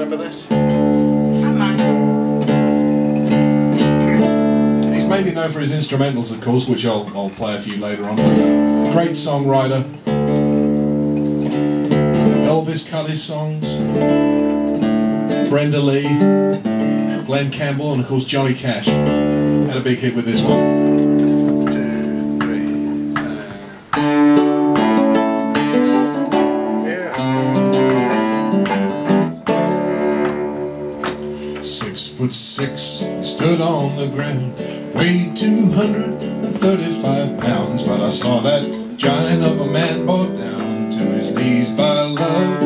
remember this? He's mainly known for his instrumentals, of course, which I'll, I'll play a few later on. Uh, great songwriter. Elvis cut his songs. Brenda Lee, Glen Campbell, and of course Johnny Cash. Had a big hit with this one. Six foot six, he stood on the ground, weighed 235 pounds. But I saw that giant of a man brought down to his knees by love.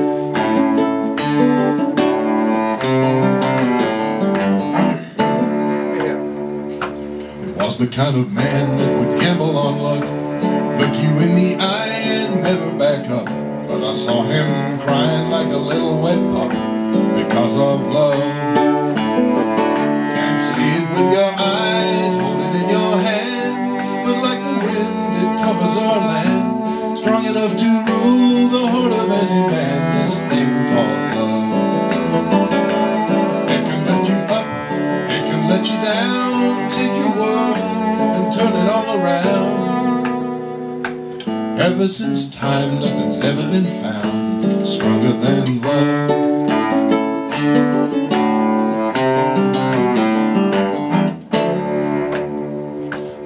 It was the kind of man that would gamble on luck, look you in the eye and never back up. But I saw him crying like a little wet pup because of love. Let you down, take your world and turn it all around. Ever since time, nothing's ever been found stronger than love.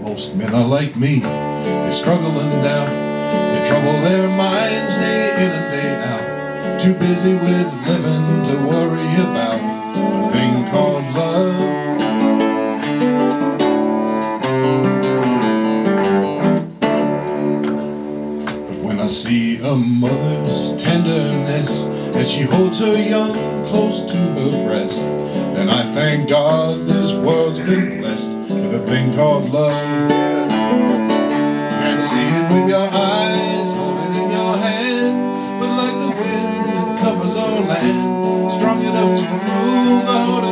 Most men are like me, they struggle and doubt, they trouble their minds day in and day out. Too busy with living to worry about a thing called love. I see a mother's tenderness as she holds her young close to her breast, And I thank God this world's been blessed with a thing called love. Can't see it with your eyes, hold it in your hand, but like the wind it covers our land, strong enough to rule the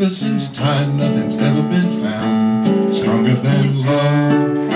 Ever since time, nothing's ever been found stronger than love.